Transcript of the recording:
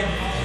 again.